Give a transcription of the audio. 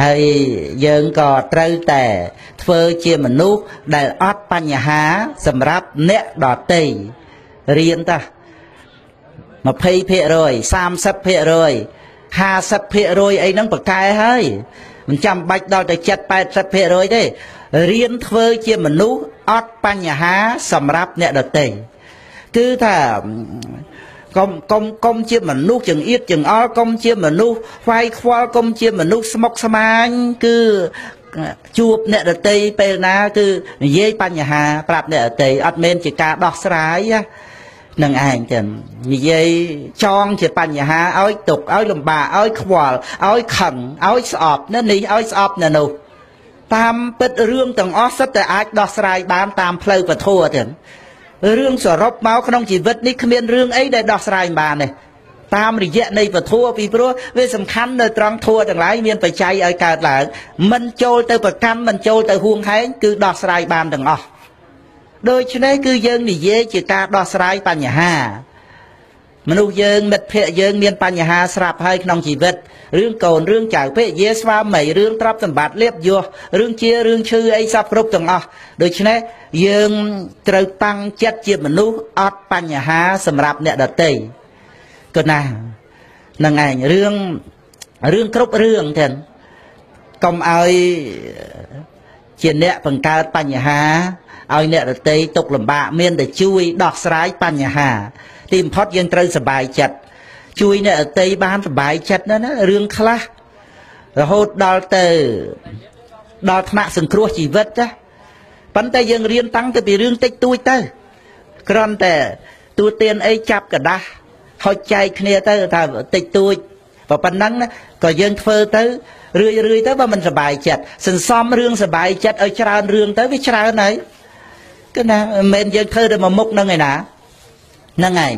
ហើយយើងក៏ត្រូវតែធ្វើជាមនុស្សដែលអត់បញ្ហាសម្រាប់អ្នកដតីរៀនតា20% 30% 50%អីហ្នឹងប្រកែហើយមិនចាំបាច់ដល់ទៅ7 80%ទេរៀនធ្វើជាមនុស្សអត់បញ្ហាសម្រាប់អ្នកដទៃគឺថា កុំកុំកុំជាមនុស្សចង្អៀតចង្អល់កុំជាមនុស្សខ្វាយខ្វល់កុំជាមនុស្សស្មុគស្មាញគឺជួបអ្នកដតីពេលណាគឺនិយាយបញ្ហាប្រាប់អ្នកដតីអត់មែនជាការដោះស្រាយនឹងឯងចឹងនិយាយចងជាបញ្ហាឲ្យទុកឲ្យលំបាកឲ្យខ្វល់ឲ្យខឹងឲ្យស្អប់នៅនេះឲ្យស្អប់នៅនោះតាមពិតរឿងទាំងអស់សិតតែអាចដោះស្រាយបានតាមផ្លូវពធទាំង រឿងសរុបមកក្នុងជីវិតនេះគ្មានរឿងអីដែលដោះស្រាយបានទេតាមរយៈនៃពធពីព្រោះវាសំខាន់នៅត្រង់ធัวទាំងឡាយមានបច្ច័យឲ្យកើតឡើងមិនចូលទៅប្រកម្មមិនចូលទៅហួងហែងគឺដោះស្រាយបានទាំងអស់ដូច្នេះគឺយើងនិយាយជាការដោះស្រាយបញ្ហា មនុស្សយើងមិត្តភ័ក្តិយើងមានបញ្ហាស្រាប់ហើយក្នុងជីវិតរឿងកូនរឿងចៅពេកយាស្វាមីរឿងទ្រព្យសម្បត្តិលៀបយសរឿងជារឿងឈឺអីសពគ្រប់ទាំងអស់ដូច្នេះយើងត្រូវតាំងចិត្តជាមនុស្សអត់បញ្ហាសម្រាប់អ្នកដទៃក៏ណានឹងឯងរឿងរឿងគ្រប់រឿងទាំងកុំឲ្យ ជាអ្នកបង្កើតបញ្ហាឲ្យអ្នកដតីຕົកលំបាកមានតែជួយដោះស្រាយបញ្ហាទីបំផុតយើងត្រូវសบายចិត្តជួយអ្នកដតីបានសบายចិត្តណាណារឿងខ្លះរហូតដល់ទៅដល់ថ្នាក់សង្គ្រោះជីវិតចាប៉ុន្តែយើងរៀនតាំងទៅពីរឿងតិចតួចទៅគ្រាន់តែទូទានអីចាប់กระដាស់ហុចចែកគ្នាទៅថាតិចតួច ប៉ុណ្ណឹងក៏យើងធ្វើទៅរឿយរឿយទៅបើមិនសบายចិត្តសន្សំរឿងសบายចិត្តឲ្យច្រើនរឿងទៅវាច្រើនហើយគឺណាមិនមែនយើងធ្វើតែមួយមុខនឹងឯណាហ្នឹងឯង